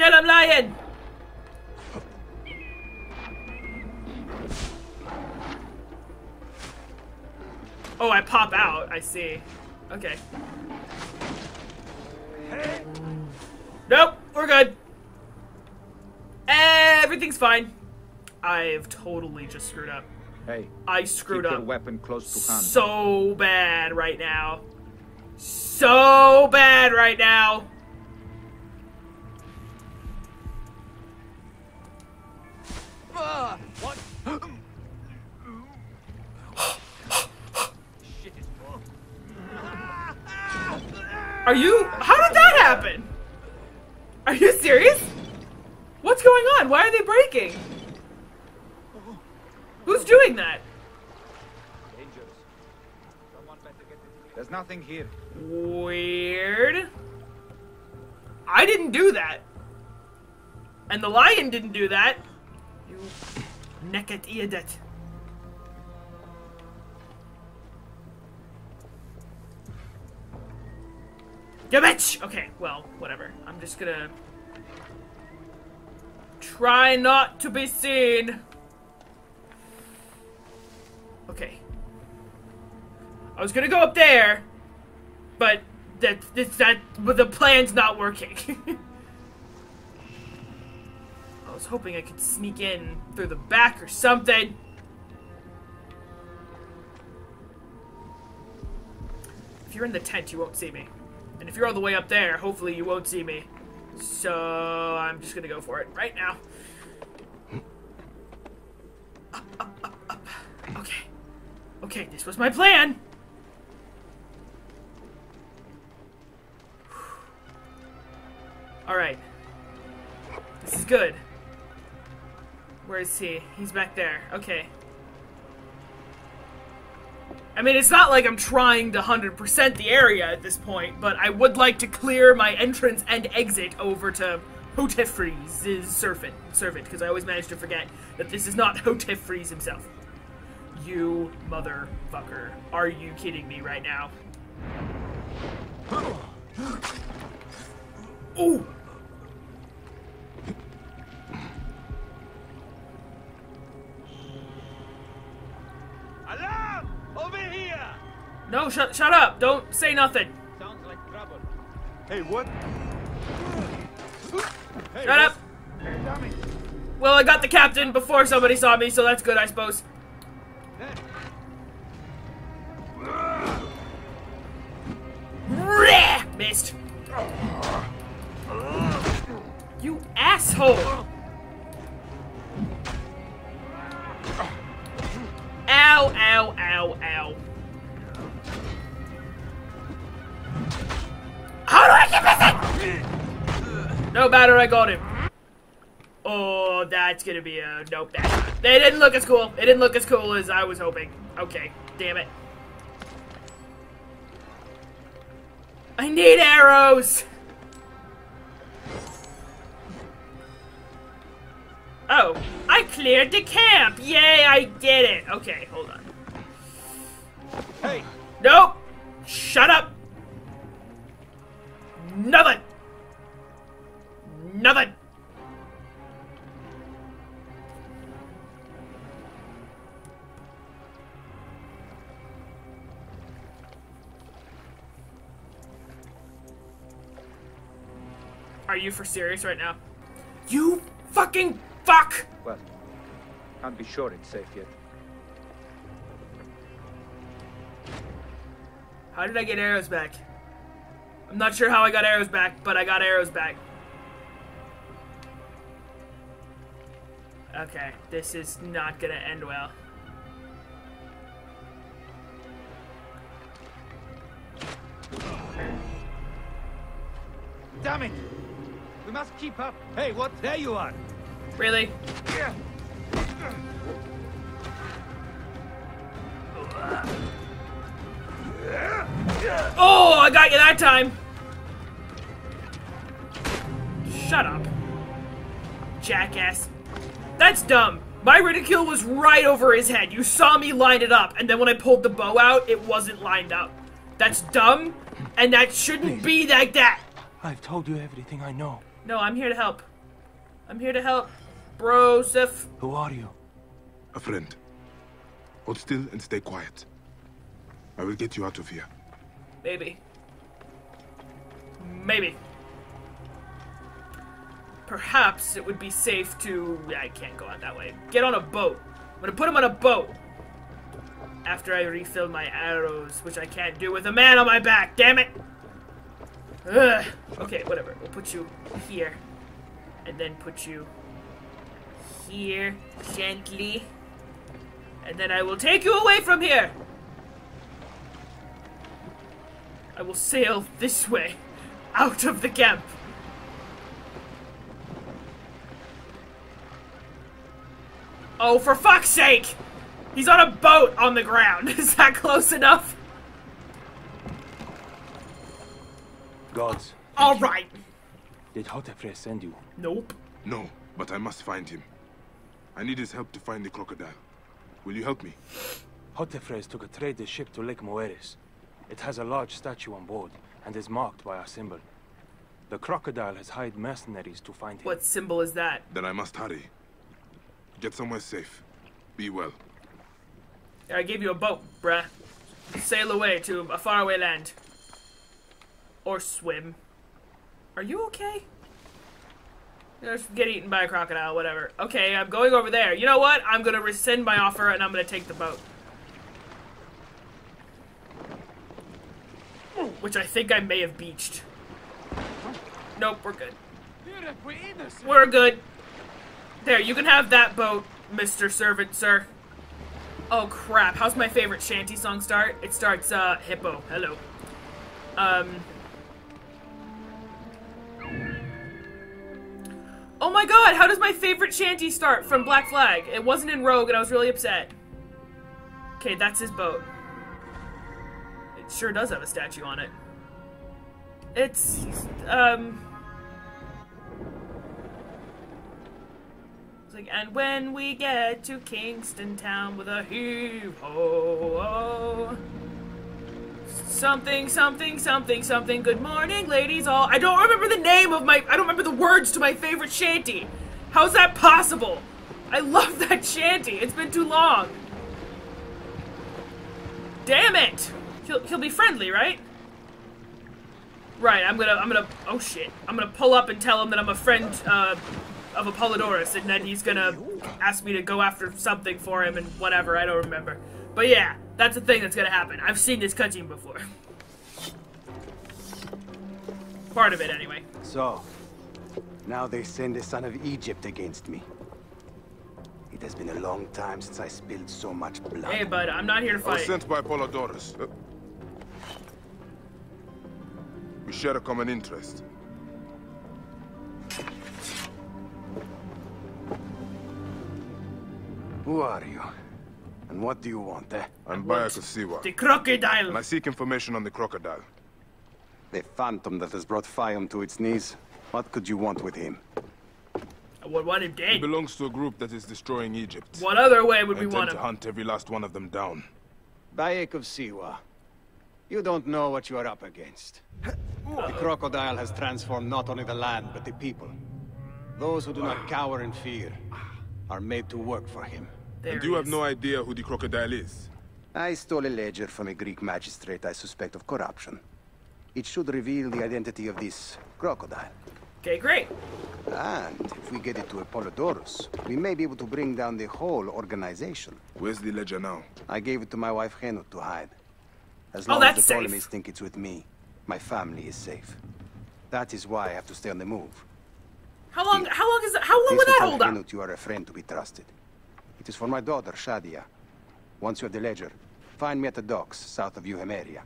Kill him, lion! Oh, I pop out. I see. Okay. Nope, we're good. Everything's fine. I've totally just screwed up. Hey, I screwed up weapon close to hand. so bad right now. So bad right now. What? Are you? How did that happen? Are you serious? What's going on? Why are they breaking? Who's doing that? There's nothing here. Weird. I didn't do that. And the lion didn't do that. You naked idiot. You bitch! Okay, well, whatever. I'm just gonna try not to be seen. Okay. I was gonna go up there, but that that, that but the plan's not working. I was hoping I could sneak in through the back or something. If you're in the tent, you won't see me. And if you're all the way up there, hopefully you won't see me. So I'm just gonna go for it right now. Up, up, up, up. Okay. Okay, this was my plan. Alright. This is good. Where is he? He's back there. Okay. I mean, it's not like I'm trying to 100% the area at this point, but I would like to clear my entrance and exit over to Hotefreeze's servant, servant, because I always manage to forget that this is not Hotefreeze himself. You motherfucker. Are you kidding me right now? Ooh! Alarm! Over here! No, shut, shut up! Don't say nothing. Sounds like trouble. Hey, what? Shut up! Well, I got the captain before somebody saw me, so that's good, I suppose. Rah! Missed. You asshole! Ow, ow, ow, ow. No matter, I got him. Oh, that's gonna be a nope. That they didn't look as cool. It didn't look as cool as I was hoping. Okay, damn it. I need arrows. Oh, I cleared the camp. Yay, I did it. Okay, hold on. Hey, Nope. Shut up. You for serious right now? You fucking fuck! well, can't be sure it's safe yet. How did I get arrows back? I'm not sure how I got arrows back, but I got arrows back. Okay, this is not gonna end well. Damn it! We must keep up. Hey, what? There you are. Really? Yeah. Oh, I got you that time! Shut up. Jackass. That's dumb. My reticle was right over his head. You saw me line it up, and then when I pulled the bow out, it wasn't lined up. That's dumb, and that shouldn't be like that. I've told you everything I know. No, I'm here to help. I'm here to help. Broseph. Who are you? A friend. Hold still and stay quiet. I will get you out of here. Maybe. Maybe. Perhaps it would be safe to. I can't go out that way. Get on a boat. I'm gonna put him on a boat. After I refill my arrows, which I can't do with a man on my back, damn it! Ugh. Okay, whatever. We'll put you here. And then put you here, gently. And then I will take you away from here! I will sail this way, out of the camp. Oh, for fuck's sake! He's on a boat on the ground. Is that close enough? Gods. All right. Did Hotefre send you? Nope. No, but I must find him. I need his help to find the crocodile. Will you help me? Hotefres took a trader ship to Lake Moeris. It has a large statue on board and is marked by our symbol. The crocodile has hired mercenaries to find him. What symbol is that? Then I must hurry. Get somewhere safe. Be well. I gave you a boat, bruh. Sail away to a faraway land. Or swim. Are you okay? Just get eaten by a crocodile, whatever. Okay, I'm going over there. You know what? I'm gonna rescind my offer and I'm gonna take the boat. Which I think I may have beached. Nope, we're good. We're good. There, you can have that boat, Mr. Servant, sir. Oh crap, how's my favorite shanty song start? It starts, uh, Hippo. Hello. Um. Oh my god, how does my favorite shanty start from Black Flag? It wasn't in Rogue and I was really upset. Okay, that's his boat. It sure does have a statue on it. It's, um... It's like, and when we get to Kingston Town with a heave-ho, something, something, something, something. Good morning, ladies all. I don't remember the name of my. I don't remember the words to my favorite shanty. How's that possible? I love that shanty. It's been too long. Damn it! He'll he'll be friendly, right? Right. I'm gonna I'm gonna. Oh shit! I'm gonna pull up and tell him that I'm a friend. Uh, of Apollodorus, and then he's gonna ask me to go after something for him and whatever, I don't remember. But yeah, that's the thing that's gonna happen. I've seen this cutscene before. Part of it, anyway. So, now they send the son of Egypt against me. It has been a long time since I spilled so much blood. Hey, bud, I'm not here to I was fight. sent by Apollodorus. Uh, we share a common interest. Who are you? And what do you want, eh? I'm want- Bayek of Siwa, The crocodile! and I seek information on the crocodile. The phantom that has brought Faiyum to its knees. What could you want with him? I would want him dead. He belongs to a group that is destroying Egypt. What other way would I we intend want to him? hunt every last one of them down. Bayek of Siwa. You don't know what you are up against. The crocodile has transformed not only the land, but the people. Those who do not cower in fear are made to work for him. There and you have no idea who the crocodile is. I stole a ledger from a Greek magistrate I suspect of corruption. It should reveal the identity of this crocodile. Okay, great. And if we get it to Apollodorus, we may be able to bring down the whole organization. Where's the ledger now? I gave it to my wife Khenut to hide. As Oh, long that's as the safe. Ptolemies think it's with me, my family is safe. That is why I have to stay on the move. How long? How long is that? How long Please would to that tell hold up? Khenut you are a friend to be trusted. It is for my daughter, Shadya. Once you have the ledger, find me at the docks south of Euhemeria.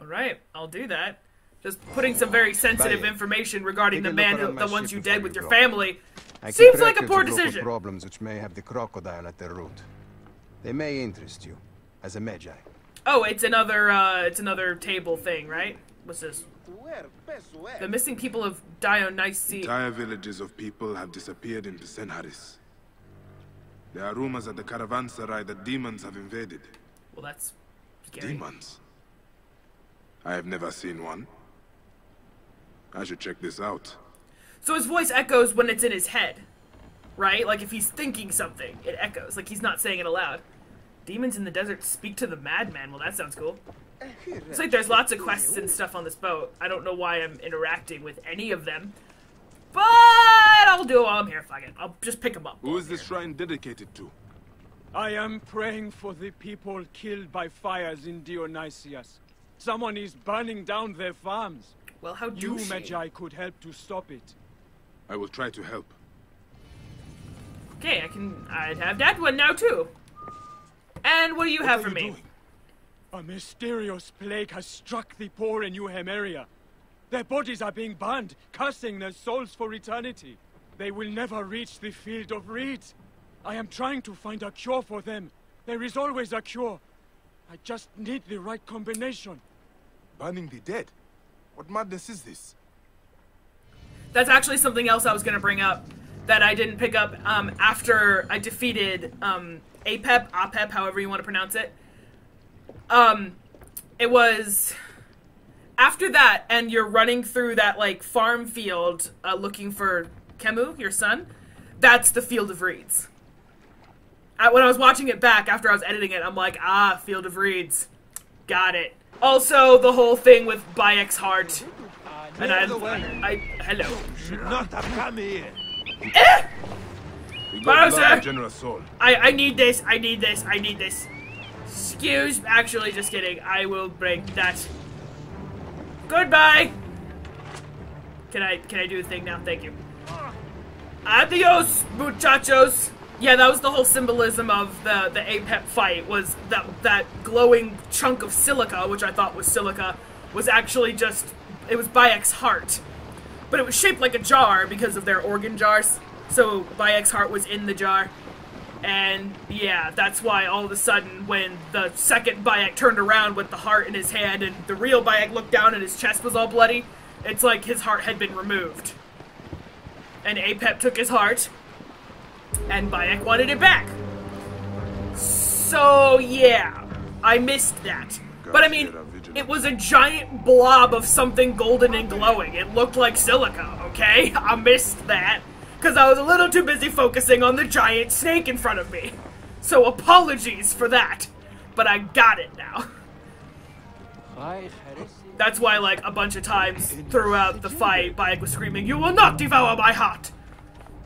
All right, I'll do that. Just putting some very sensitive Baye, information regarding take the man, who, around the ones you before dead with you your family. I Seems like a records poor of local decision. problems which may have the crocodile at their root. They may interest you, as a Medjay. Oh, it's another, uh, it's another table thing, right? What's this? The missing people of Dionysias. Entire villages of people have disappeared in Senharis. There are rumors at the caravanserai that demons have invaded. Well, that's scary. Demons? I have never seen one. I should check this out. So his voice echoes when it's in his head, right? Like if he's thinking something, it echoes. Like he's not saying it aloud. Demons in the desert speak to the madman. Well, that sounds cool. It's like there's lots of quests and stuff on this boat. I don't know why I'm interacting with any of them, but I'll do while I'm here. Fuck it. I'll just pick them up. Who is this shrine dedicated to? I am praying for the people killed by fires in Dionysias. Someone is burning down their farms. Well, how do You, douchey. Medjay, could help to stop it. I will try to help. Okay, I can. I'd have that one now too. And what do you have What for you me? doing? A mysterious plague has struck the poor in Euhemeria. Their bodies are being burned, cursing their souls for eternity. They will never reach the field of reeds. I am trying to find a cure for them. There is always a cure. I just need the right combination. Burning the dead? What madness is this? That's actually something else I was gonna bring up that I didn't pick up um, after I defeated um, Apep, Apep, however you want to pronounce it. Um, it was after that, and you're running through that like farm field uh, looking for Khemu, your son. That's the Field of Reeds. I, when I was watching it back after I was editing it, I'm like, ah, Field of Reeds, got it. Also, the whole thing with Bayek's heart, and I, I, hello. Should not have come here. We Wow, got the sir. Lord of General Soul. I, I need this, I need this, I need this. Excuse, actually, just kidding. I will break that. Goodbye. Can I, can I do the thing now? Thank you. Adios, muchachos. Yeah, that was the whole symbolism of the the Apep fight. Was that that glowing chunk of silica, which I thought was silica, was actually just it was Bayek's heart, but it was shaped like a jar because of their organ jars. So Bayek's heart was in the jar. And yeah, that's why all of a sudden, when the second Bayek turned around with the heart in his hand and the real Bayek looked down and his chest was all bloody, it's like his heart had been removed. And Apep took his heart, and Bayek wanted it back. So yeah, I missed that. But I mean, it was a giant blob of something golden and glowing. It looked like silica, okay? I missed that because I was a little too busy focusing on the giant snake in front of me. So apologies for that, but I got it now. That's why, like, a bunch of times throughout the fight, Bayek was screaming, You will not devour my heart!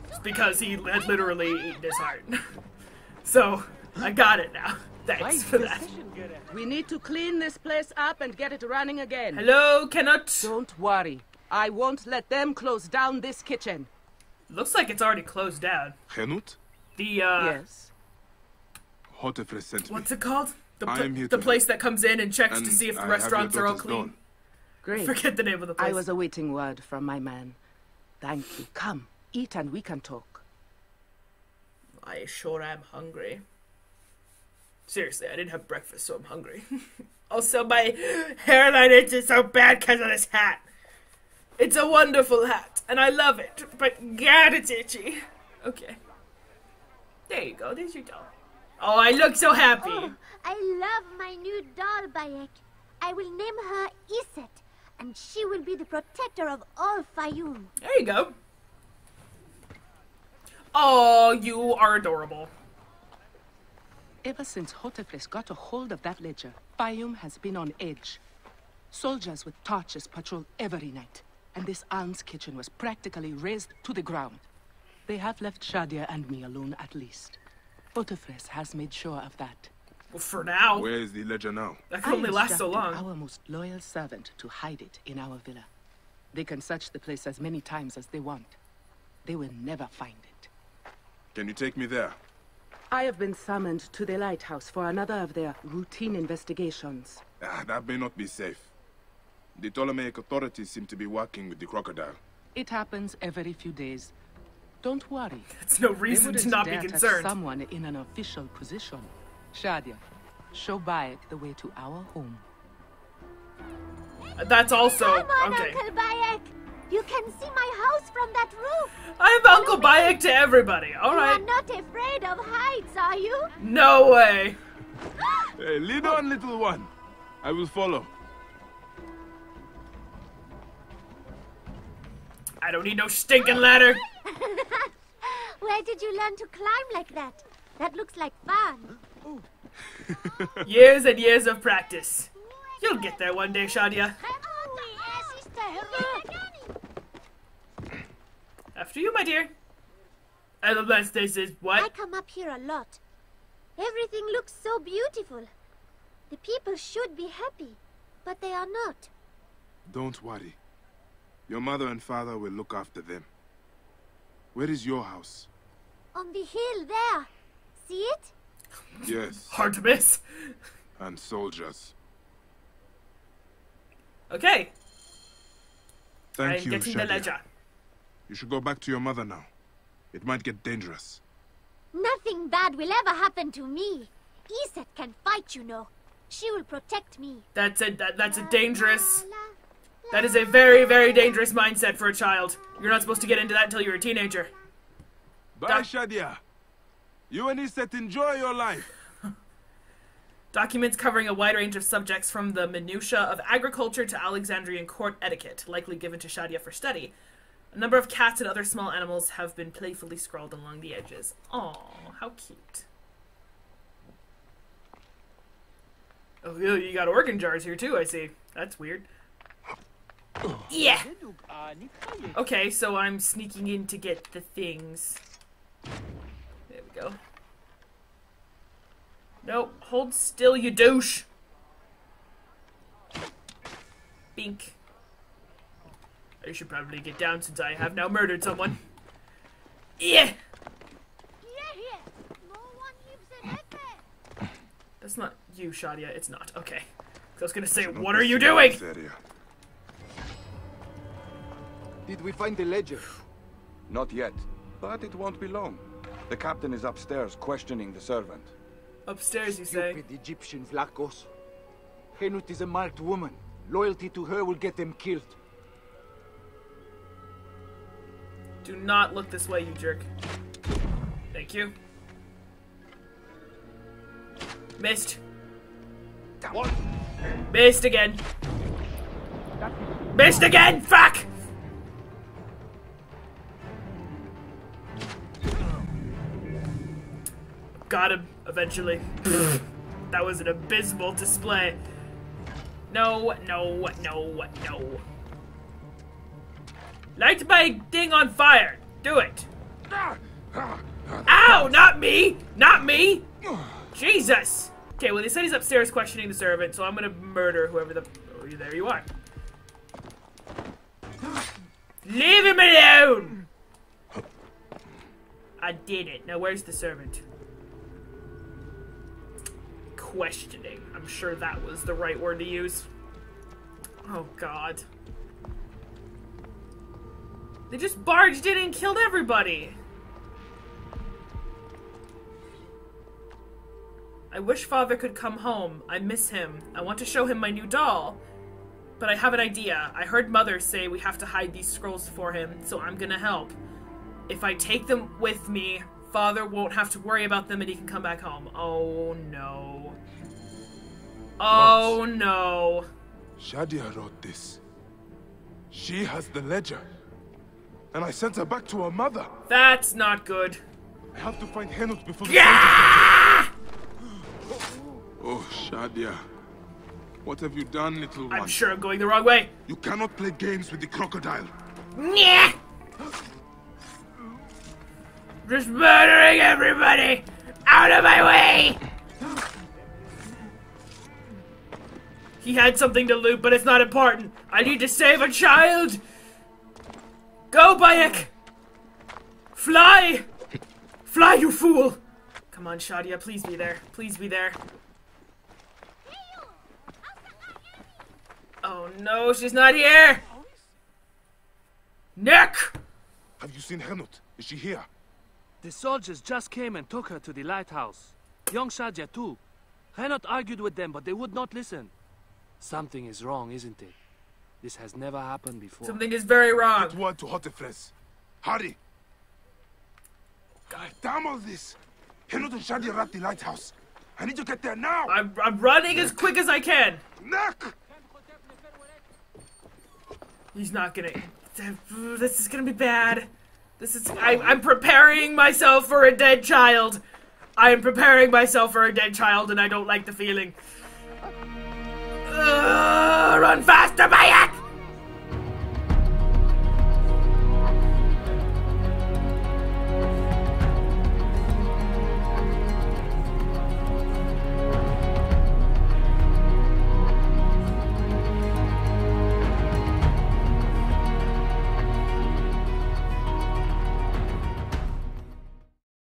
It's because he had literally eaten his heart. so, I got it now. Thanks for that. We need to clean this place up and get it running again. Hello, cannot. Don't worry. I won't let them close down this kitchen. Looks like it's already closed down. Khenut? The, uh. yes. Sent me. What's it called? The, pl- the place that comes in and checks And to see if the I restaurants are all clean. doll. Great. Forget the name of the place. I was awaiting word from my man. Thank you. Come, eat and we can talk. I sure am hungry. Seriously, I didn't have breakfast, so I'm hungry. also, my hairline itches so bad because of this hat. It's a wonderful hat, and I love it, but God, it's itchy. Okay. There you go, there's your doll. Oh, I look so happy. Oh, I love my new doll, Bayek. I will name her Iset, and she will be the protector of all Faiyum. There you go. Oh, you are adorable. Ever since Hotefres got a hold of that ledger, Faiyum has been on edge. Soldiers with torches patrol every night, and this alms kitchen was practically razed to the ground. They have left Shadya and me alone at least. Hotefres has made sure of that. Well, for now, Where is the ledger now? that can only last so instructed long. Our most loyal servant to hide it in our villa. They can search the place as many times as they want. They will never find it. Can you take me there? I have been summoned to the lighthouse for another of their routine investigations. Ah, that may not be safe. The Ptolemaic authorities seem to be working with the crocodile. It happens every few days. Don't worry. It's no reason to wouldn't not be dare touch concerned. someone in an official position. Shadya, show Bayek the way to our home. That's also Come on, okay. Uncle Bayek. You can see my house from that roof. I'm Uncle Bayek to everybody. All right. You are not afraid of heights, are you? No way. Hey, lead on, little one. I will follow. I don't need no stinking ladder. Where did you learn to climb like that? That looks like fun. Years and years of practice. You'll get there one day, Shadya. After you, my dear. And unless this is I what? come up here a lot. Everything looks so beautiful. The people should be happy, but they are not. Don't worry. Your mother and father will look after them. Where is your house? On the hill there. See it? Yes, Hard to miss. and soldiers. Okay, Thank I'm you, getting the Shadya. ledger. You should go back to your mother now. It might get dangerous. Nothing bad will ever happen to me. Iset can fight, you know. She will protect me. That's a that, that's a dangerous. That is a very very dangerous mindset for a child. You're not supposed to get into that until you're a teenager. Bye, Doc- Shadya. You and Iset enjoy your life. Documents covering a wide range of subjects from the minutiae of agriculture to Alexandrian court etiquette, likely given to Shadya for study. A number of cats and other small animals have been playfully scrawled along the edges. Oh, how cute. Oh, you got organ jars here too, I see. That's weird. Yeah! Okay, so I'm sneaking in to get the things. There we go. Nope, hold still, you douche. Bink. I should probably get down since I have now murdered someone. Yeah! That's not you, Shadya. It's not. Okay. I was gonna say, what are you doing? this. Did we find the ledger? Not yet, but it won't be long. The captain is upstairs questioning the servant. Upstairs, you say? Stupid Egyptian Vlachos. Khenut is a marked woman. Loyalty to her will get them killed. Do not look this way, you jerk. Thank you. Missed. What? Missed again. Missed again! Fuck! Got him, eventually. that was an abysmal display. No, no, no, no. Light my thing on fire! Do it! Ow! Not me! Not me! Jesus! Okay, well, they said he's upstairs questioning the servant, so I'm gonna murder whoever the. Oh, there you are. Leave him alone! I did it. Now, where's the servant? Questioning. I'm sure that was the right word to use. Oh, God. They just barged in and killed everybody! I wish father could come home. I miss him. I want to show him my new doll. But I have an idea. I heard mother say we have to hide these scrolls for him, so I'm gonna help. If I take them with me, father won't have to worry about them and he can come back home. Oh no. Oh no. Shadya wrote this. She has the ledger. And I sent her back to her mother. That's not good. I have to find Khenut before the Yeah! Oh, Shadya. What have you done, little one? I'm sure I'm going the wrong way. You cannot play games with the crocodile. Yeah! Just murdering everybody! Out of my way! He had something to loot, but it's not important. I need to save a child! Go, Bayek! Fly! Fly, you fool! Come on, Shadya, please be there. Please be there. Oh no, she's not here! Nick! Have you seen Khenut? Is she here? The soldiers just came and took her to the lighthouse. Young Shadya too. Khenut argued with them, but they would not listen. Something is wrong, isn't it? This has never happened before. Something is very wrong. Get word to Hotefres. Hurry! God damn all this! Khenut and Shadya are at the lighthouse. I need to get there now! I'm, I'm running as quick as I can. Nick! He's not gonna. This is gonna be bad. This is. I, I'm preparing myself for a dead child. I am preparing myself for a dead child, and I don't like the feeling. Uh, run faster, Bayek!